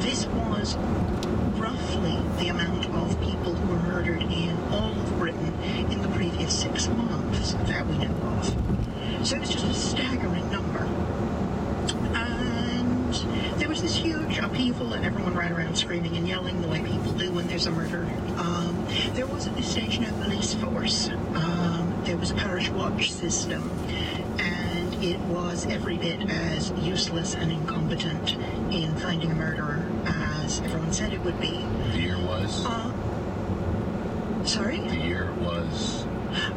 this was roughly the amount of people who were murdered in all of Britain in the previous six months that we know of. So it was just a staggering number. And there was this huge upheaval, and everyone ran around screaming and yelling the way people do when there's a murder. Um, there was at this stage no police force. Um, there was a parish watch system, it was every bit as useless and incompetent in finding a murderer as everyone said it would be. The year was. Uh, sorry? The year was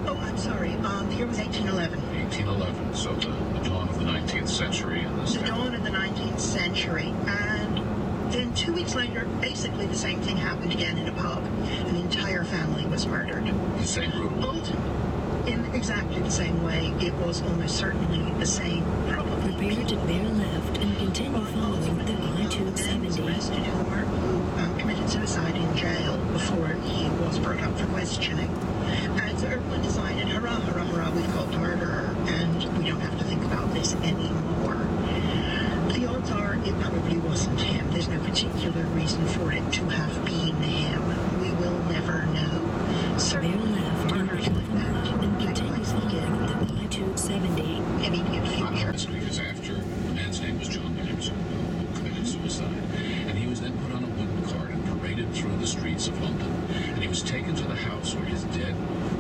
Oh, I'm sorry. Um, the year was 1811. 1811, so the, the dawn of the 19th century in this the dawn of the 19th century. And then two weeks later, basically the same thing happened again in a pub. An entire family was murdered. The same group. Alton, in exactly the same way, it was almost certainly the same, probably. Prepare to bear left and continue following the I-270. arrested who, who um, committed suicide in jail before he was brought up for questioning. And so everyone decided, hurrah, hurrah, hurrah, we've caught the murderer, and we don't have to think about this anymore. The odds are it probably wasn't him. There's no particular reason for it to have been him. We will never know. Bear Certainly, left on murders like that Alpha and take continue place following again the I-270. immediate future. Honest, because after the man's name was John Williamson, who committed suicide, and he was then put on a wooden cart and paraded through the streets of London, and he was taken to the house where his dead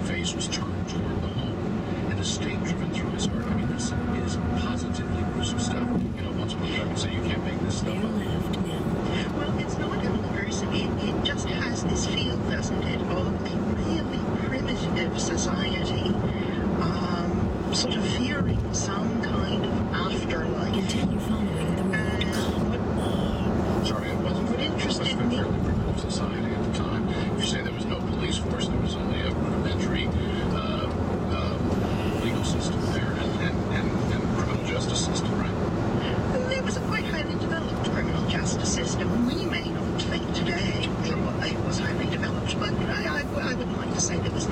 face was turned toward the home, and a stake driven through his heart. I mean, this is positively gruesome stuff. You know, once upon a time, you say you can't make this stuff Bear up. left now. Well, it's not only gruesome, it, it just has this feel, doesn't it, of a really primitive society, um, sort of fearing some kind of afterlife. Continue following the road. what, Sorry, it wasn't What interested a me- fairly primitive society at the time. If you say there was no police force, there was only a rudimentary uh, um, legal system there and, and, and, and criminal justice system, right? there was a quite highly developed criminal justice system. We may not think today that it was highly developed, but I, I, I wouldn't like to say there was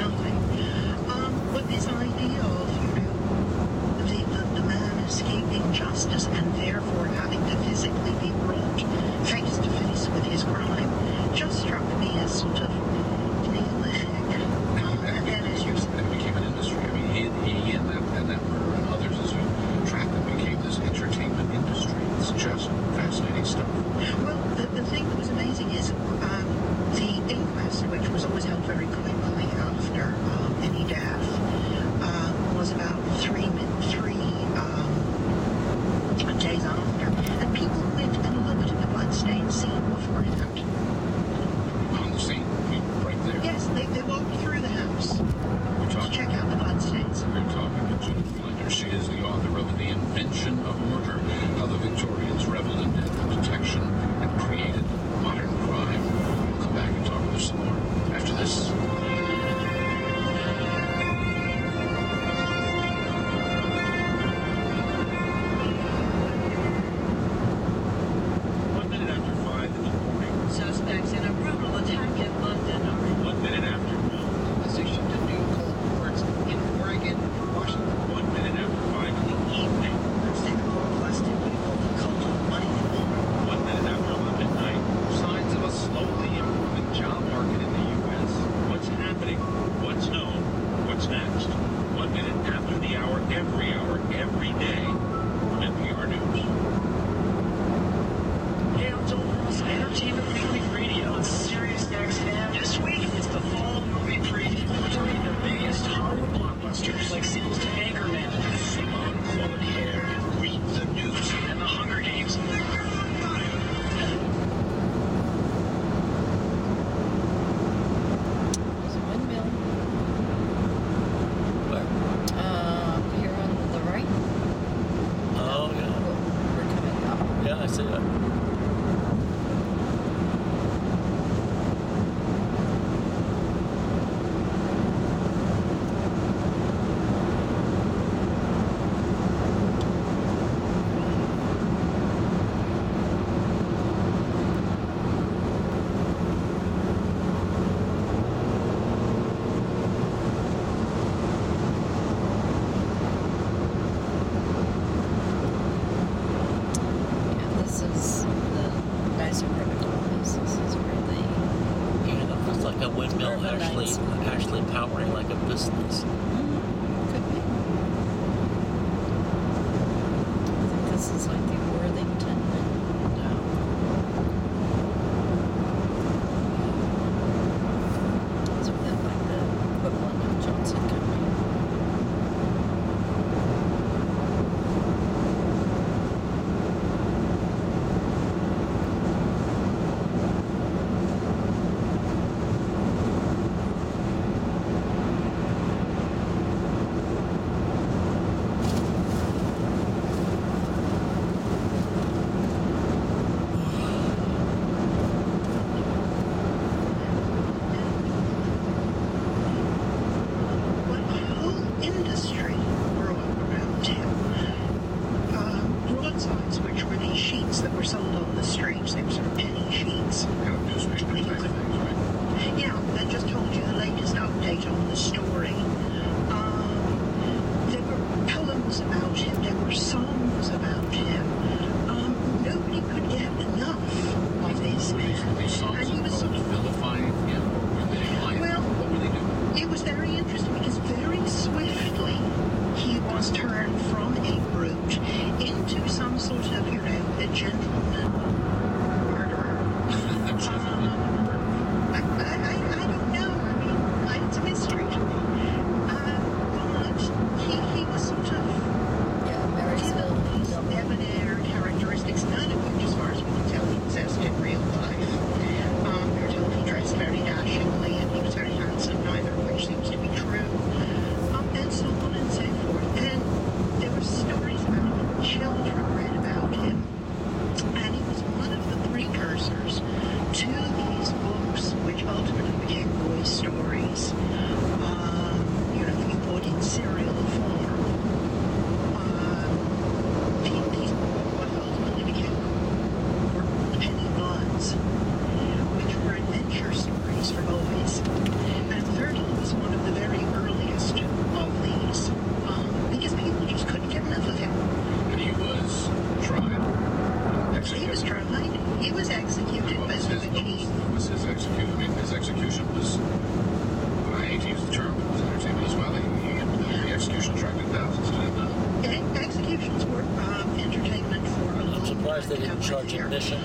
charge admission.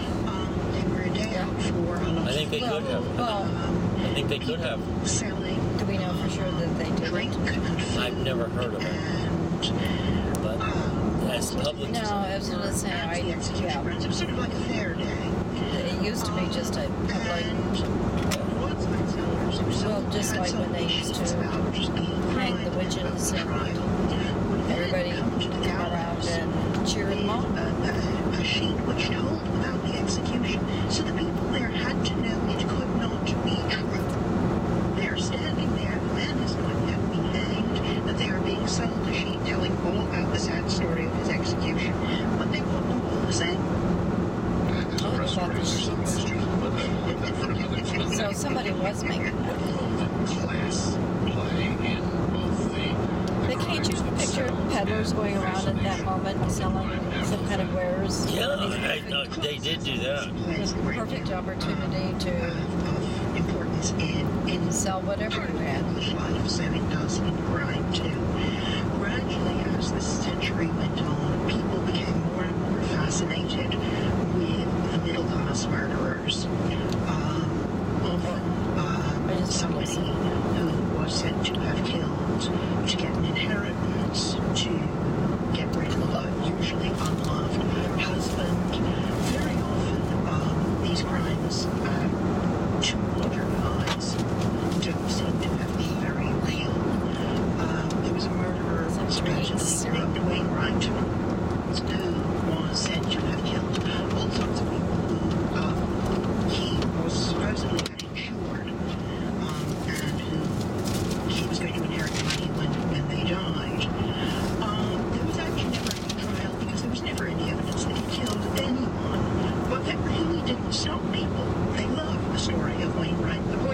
I think they could have. I think they could have. Do we know for sure that they did? I've never heard of it. But as public. No, I was. Yeah. It sort of like a fair day. It used to be just a public. Well, just like when they used to hang the witches and everybody around and cheer them on.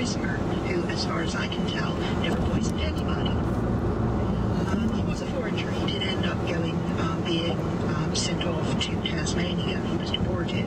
poisoner who, as far as I can tell, never poisoned anybody. Um, he was a forager. He did end up going, uh, being um, sent off to Tasmania. He was deported.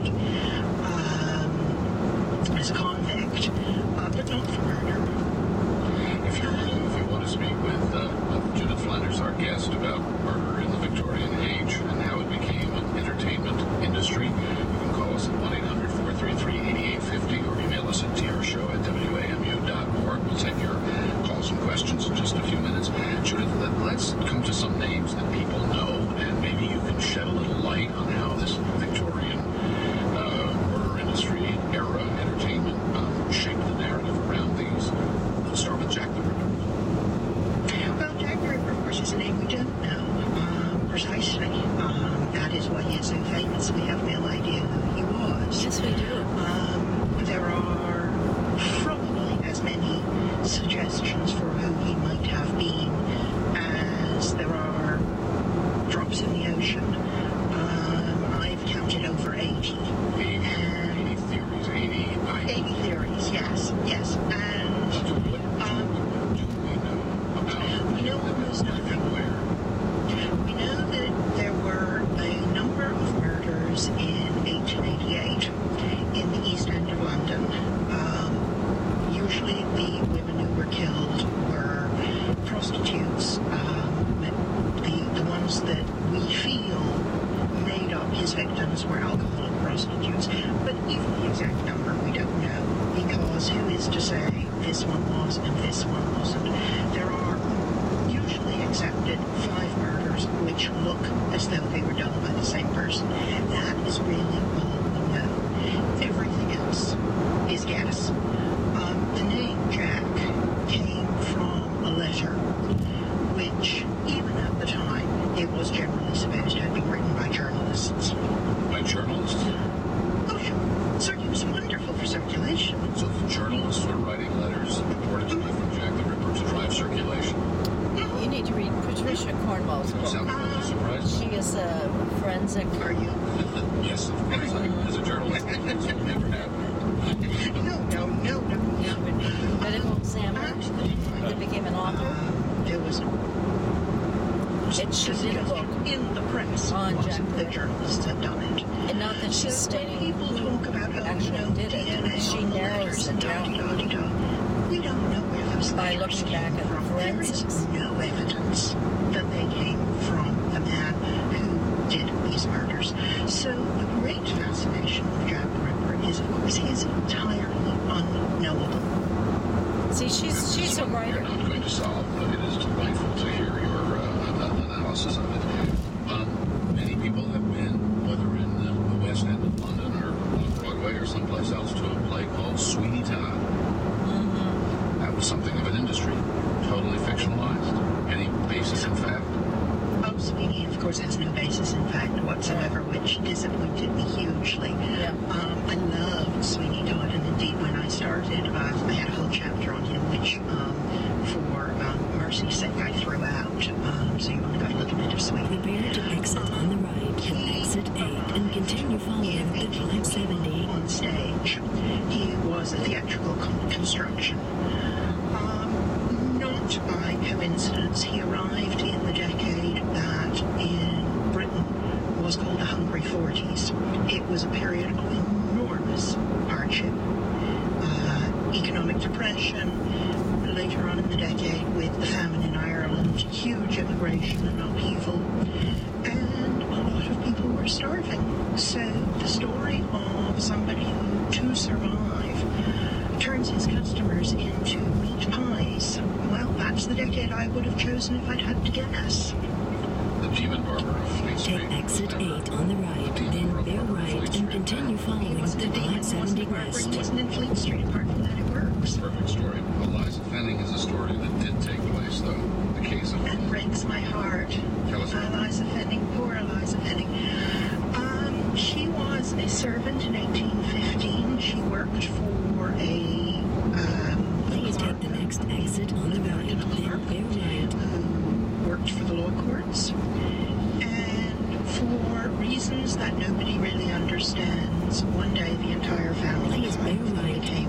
Look as though they were done by the same person. That is really all we know. Everything else is guess. Um, the name Jack came from a letter which, even at the time, it was generally supposed had been written by journalists. By journalists? Oh, sure. Certainly was wonderful for circulation. So the journalists were writing letters purportedly from Jack the Ripper to drive circulation. You need to read Patricia Cornwell's book. She is a forensic. Are you? yes, of course. As a journalist, it's never happened. No, no, no, no, medical examiner that became an author. Um, there was And she did a book. in the press On Jack the journalists had done it. And not that she's stating when people who talk about oh, actually no, did it. DNA She on the narrows letters it and down. da-di-da-di-da. We don't know where those By letters looking back at the from. There is no evidence that they came from the man who did these murders. So the great fascination of Jack the Ripper is, of course, he is entirely unknowable. See, she's she's a You're writer. not going to solve, but it is delightful to hear your uh, analysis of it. Um, many people have been, whether in the, the West End of London or on Broadway or someplace else, to a play called Sweeney Todd. That was something of an industry, totally fictionalized. Any basis in fact? Oh, Sweeney, of course, has no basis in fact whatsoever, disappointed me hugely. Yeah. Um, I loved Sweeney Todd, and indeed, when I started, uh, I had a whole chapter on him, which, um, for um, mercy's sake, I threw out. Um, so you only got a little bit of Sweeney. Prepare to exit on the right and exit 8 and continue following the 570. on stage. He was a theatrical con- construction. Um, not by coincidence, he arrived in the decade that Britain was called the Hungry Forties. It was a period of enormous hardship, uh, economic depression. Later on in the decade, with the famine in Ireland, huge immigration and upheaval, and a lot of people were starving. So the story of somebody who, to survive, turns his customers into meat pies. Well, that's the decade I would have chosen if I'd had to guess. The Demon Barber of Fleet Street. Take exit 8 on the right, then bear right and continue following the a demon, he wasn't 570 a west. he wasn't in Fleet Street. Apart from that, it works. Perfect story. Eliza Fenning is a story that did take place, though. The case of That breaks my heart. Tell us. Eliza Fenning, poor Eliza Fenning. Um, she was a servant in 1815. She worked for a um, Please take the next exit on the right, then bear right. who worked for the law courts. For reasons that nobody really understands, one day the entire family right. became